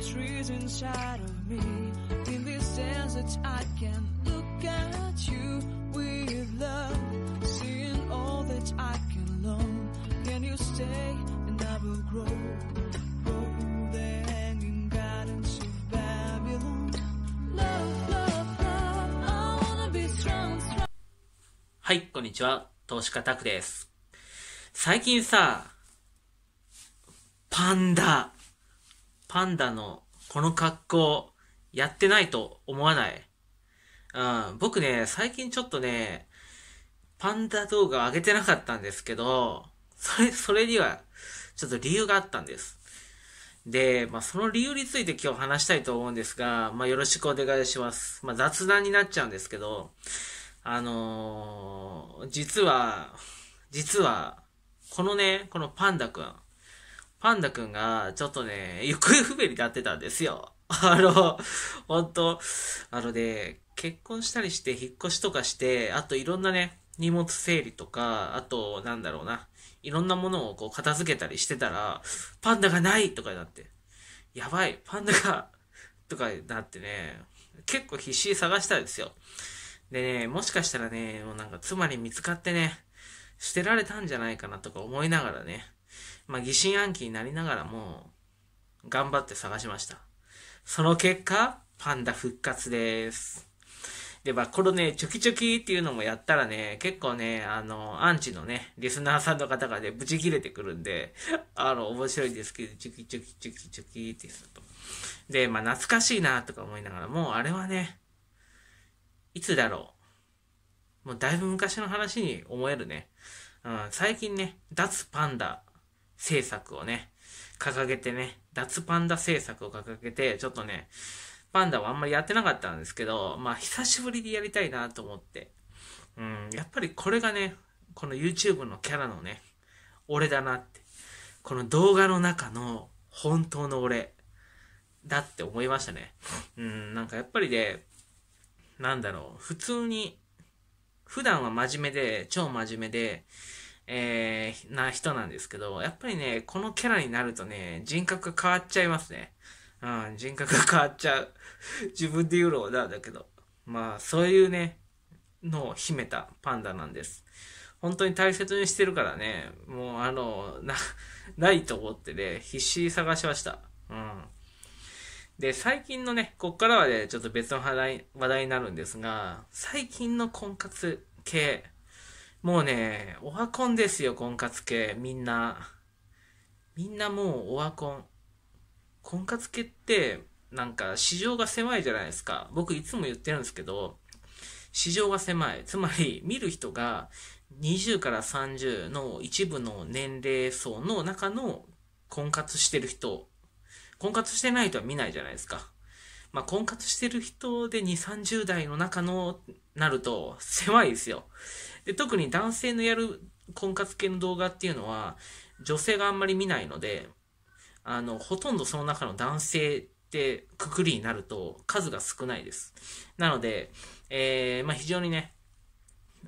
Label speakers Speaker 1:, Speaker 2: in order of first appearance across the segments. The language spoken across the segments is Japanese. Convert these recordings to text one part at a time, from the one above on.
Speaker 1: trees inside of me. In this desert, I can look at you with love, seeing all that I can learn. Can you stay and I will grow? Grow the hanging gardens of Babylon. Love, love, love, I wanna be strong, strong.
Speaker 2: はい、こんにちは。投資家タクです。最近さ、パンダ、パンダのこの格好、やってないと思わない？うん、僕ね、最近ちょっとね、パンダ動画上げてなかったんですけど、それ、それには、ちょっと理由があったんです。で、まあ、その理由について今日話したいと思うんですが、まあ、よろしくお願いします。まあ、雑談になっちゃうんですけど、あのー実は、実は、このね、このパンダくん、パンダくんが、ちょっとね、行方不明になってたんですよ。あの、ほんと、あのね、結婚したりして、引っ越しとかして、あといろんなね、荷物整理とか、あと、なんだろうな、いろんなものをこう片付けたりしてたら、パンダがないとかになって、やばい、パンダが、とかになってね、結構必死に探したんですよ。でね、もしかしたらね、もうなんか妻に見つかってね、捨てられたんじゃないかなとか思いながらね、まあ疑心暗鬼になりながらも、頑張って探しました。その結果、パンダ復活です。で、まあ、このね、チョキチョキっていうのもやったらね、結構ね、あの、アンチのね、リスナーさんの方がね、ブチ切れてくるんで、あの、面白いんですけど、チョキチョキチョキチョキってすると。で、まあ、懐かしいなとか思いながら、もうあれはね、いつだろう。もうだいぶ昔の話に思えるね。うん、最近ね、脱パンダ政策をね、掲げてね、脱パンダ政策を掲げて、ちょっとね、パンダはあんまりやってなかったんですけど、まあ久しぶりにやりたいなと思って。うん、やっぱりこれがね、この YouTube のキャラのね、俺だなって。この動画の中の本当の俺だって思いましたね。うん、なんかやっぱりね、なんだろう、普通に、普段は真面目で、超真面目で、えー、な人なんですけど、やっぱりね、このキャラになるとね、人格が変わっちゃいますね。うん、人格が変わっちゃう。自分で言うのもなんだけど。まあ、そういうね、のを秘めたパンダなんです。本当に大切にしてるからね、もうあの、な、ないと思ってね、必死に探しました。うん。で、最近のね、こっからはね、ちょっと別の話題話題になるんですが、最近の婚活系、もうね、オワコンですよ、婚活系、みんな。みんなもうオワコン。婚活系って、なんか市場が狭いじゃないですか。僕いつも言ってるんですけど、市場が狭い。つまり、見る人が20から30の一部の年齢層の中の婚活してる人婚活してない人は見ないじゃないですか。まあ、婚活してる人で2、30代の中の、なると、狭いですよ。で、特に男性のやる婚活系の動画っていうのは、女性があんまり見ないので、あの、ほとんどその中の男性ってくくりになると、数が少ないです。なので、えー、まあ、非常にね、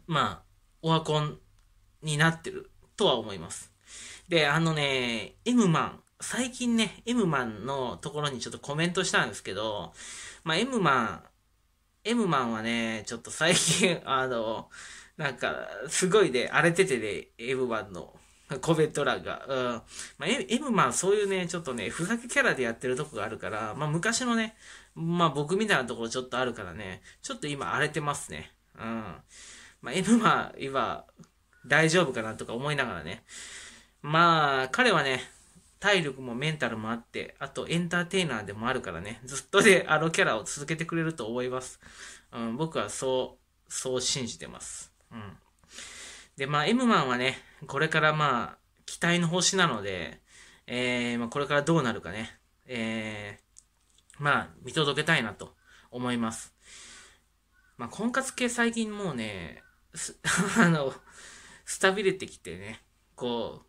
Speaker 2: まあ、オワコンになってるとは思います。で、あのね、M マン、最近ね、M マンのところにちょっとコメントしたんですけど、まあ、M マン、M マンはね、ちょっと最近、あの、なんか、すごいね、荒れててね、M マンのコメント欄が。うん。まあ、M M マンそういうね、ちょっとね、ふざけキャラでやってるとこがあるから、まあ、昔のね、まあ、僕みたいなところちょっとあるからね、ちょっと今荒れてますね。うん。まあ、M マン、今、大丈夫かなとか思いながらね。まあ、彼はね、体力もメンタルもあって、あとエンターテイナーでもあるからね、ずっとであのキャラを続けてくれると思います。うん、僕はそう、そう信じてます。うん。で、まあ、M マンはね、これからまあ、期待の星なので、えー、まあ、これからどうなるかね、えー、まあ、見届けたいなと思います。まあ、婚活系最近もうね、あの、スタビれてきてね、こ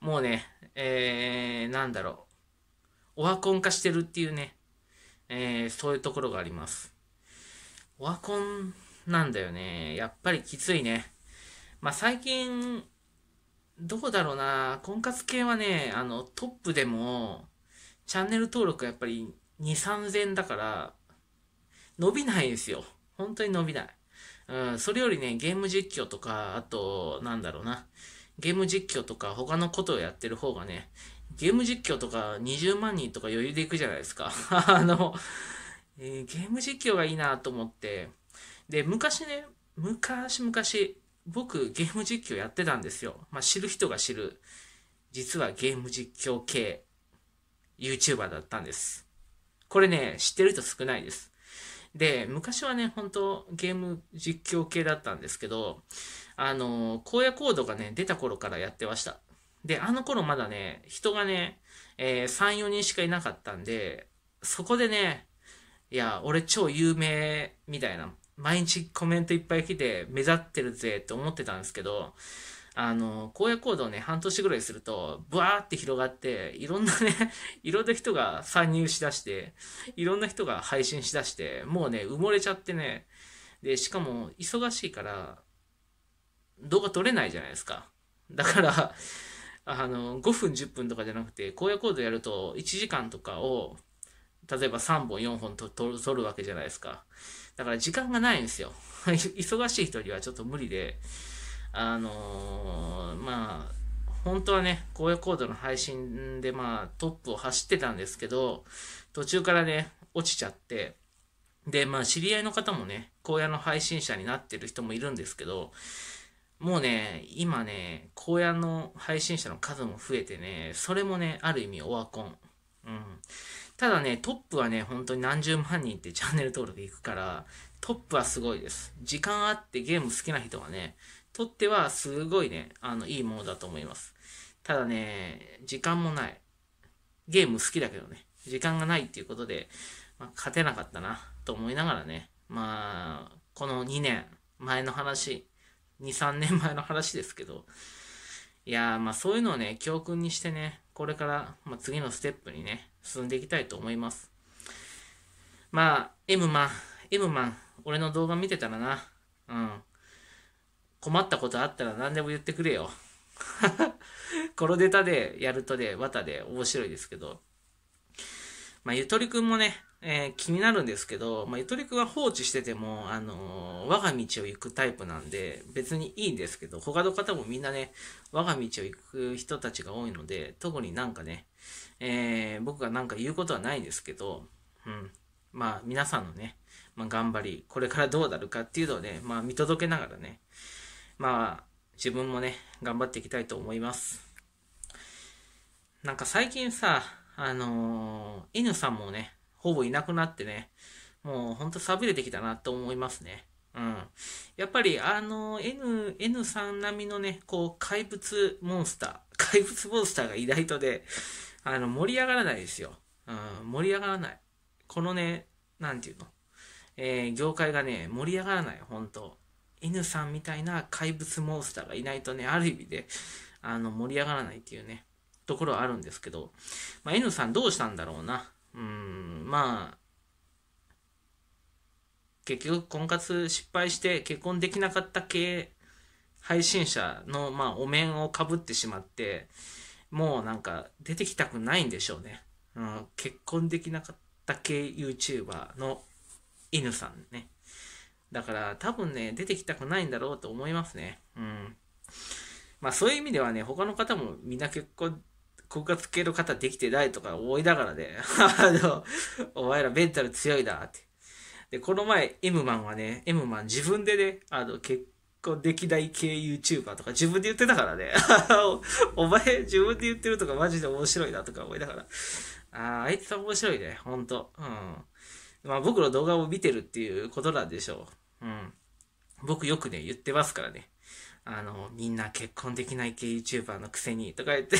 Speaker 2: う、もうね、えー、なんだろう、オワコン化してるっていうね、えー、そういうところがあります。オワコンなんだよね。やっぱりきついね。まあ、最近、どうだろうな、婚活系はね、あの、トップでも、チャンネル登録やっぱり2、3000だから、伸びないですよ。本当に伸びない。うん、それよりね、ゲーム実況とか、あと、なんだろうな。ゲーム実況とか他のことをやってる方がね、ゲーム実況とか20万人とか余裕でいくじゃないですか。あの、えー、ゲーム実況がいいなと思って。で、昔ね、昔々、僕ゲーム実況やってたんですよ。まあ、知る人が知る。実はゲーム実況系 YouTuber だったんです。これね、知ってる人少ないです。で、昔はね、本当ゲーム実況系だったんですけど、あの、荒野コードがね、出た頃からやってました。で、あの頃まだね、人がね、えー、3、4人しかいなかったんで、そこでね、いや、俺超有名みたいな、毎日コメントいっぱい来て目立ってるぜって思ってたんですけど、あの、荒野行動ね、半年ぐらいすると、ブワーって広がって、いろんなね、いろんな人が参入しだして、いろんな人が配信しだして、もうね、埋もれちゃってね、で、しかも、忙しいから、動画撮れないじゃないですか。だから、あの、5分10分とかじゃなくて、荒野行動やると1時間とかを、例えば3本4本と撮るわけじゃないですか。だから時間がないんですよ。忙しい人にはちょっと無理で、あのー、まあ、本当はね、荒野コードの配信でまあトップを走ってたんですけど、途中からね、落ちちゃって、で、まあ知り合いの方もね、荒野の配信者になってる人もいるんですけど、もうね、今ね、荒野の配信者の数も増えてね、それもね、ある意味オワコン。うん。ただね、トップはね、本当に何十万人ってチャンネル登録いくから、トップはすごいです。時間あってゲーム好きな人はね、とってはすごいね、あの、いいものだと思います。ただね、時間もない。ゲーム好きだけどね、時間がないっていうことで、まあ、勝てなかったな、と思いながらね、まあ、この2年前の話、2、3年前の話ですけど、いやー、まあそういうのをね、教訓にしてね、これから、まあ、次のステップにね、進んでいきたいと思います。まあ、M マン、M マン、俺の動画見てたらな、うん。困ったことあったら何でも言ってくれよ。このネタでやるとで、綿で面白いですけど。まあ、ゆとりくんもね、えー、気になるんですけど、まあ、ゆとりくんは放置してても、あのー、我が道を行くタイプなんで、別にいいんですけど、他の方もみんなね、我が道を行く人たちが多いので、特になんかね、えー、僕がなんか言うことはないんですけど、うん。まあ、皆さんのね、まあ、頑張り、これからどうなるかっていうのをね、まあ、見届けながらね、まあ、自分もね、頑張っていきたいと思います。なんか最近さ、あのー、N さんもね、ほぼいなくなってね、もうほんと寂れてきたなと思いますね。うん。やっぱりあの N、N さん並みのね、こう怪物モンスター、怪物モンスターがいないとね、あの盛り上がらないですよ。うん、盛り上がらない。このね、なんていうの、えー、業界がね、盛り上がらない、本当 N さんみたいな怪物モンスターがいないとね、ある意味で、あの、盛り上がらないっていうね、ところはあるんですけど、まあ、N さんどうしたんだろうな。うん、まあ、結局婚活失敗して結婚できなかった系配信者の、まあ、お面をかぶってしまって、もうなんか出てきたくないんでしょうね。うん、結婚できなかった系 YouTuber の犬さんね。だから多分ね、出てきたくないんだろうと思いますね。うん。まあそういう意味ではね、他の方もみんな結婚、婚活系の方できてないとか思いながらね、あの、お前らメンタル強いなって。で、この前、M マンはね、M マン自分でね、あの、結婚できない系 YouTuber とか自分で言ってたからね、お前自分で言ってるとかマジで面白いなとか思いながら、ああ、あいつは面白いね、ほんと。うん。まあ僕の動画を見てるっていうことなんでしょう。うん。僕よくね、言ってますからね。あの、みんな結婚できない系 YouTuber のくせにとか言って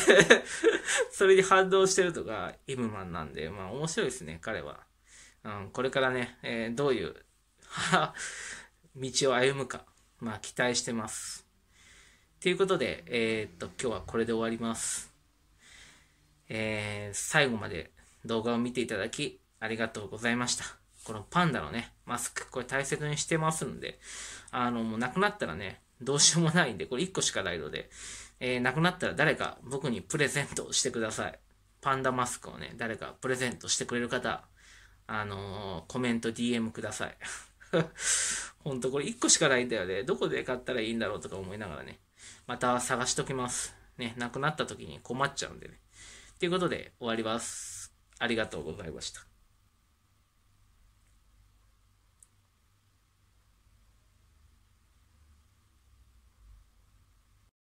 Speaker 2: それに反応してるとか、イムマンなんで、まあ面白いですね、彼は。うん、これからね、えー、どういう 道を歩むか、まあ期待してます。ということで、えー、っと、今日はこれで終わります。えー、最後まで動画を見ていただき、ありがとうございました。このパンダのね、マスク、これ大切にしてますんで、あの、もうなくなったらね、どうしようもないんで、これ1個しかないので、えー、なくなったら誰か僕にプレゼントしてください。パンダマスクをね、誰かプレゼントしてくれる方、あのーコメント、DM ください。ほんとこれ1個しかないんだよね。どこで買ったらいいんだろうとか思いながらね。また探しときます。ね、なくなった時に困っちゃうんでね。ということで終わります。ありがとうございました。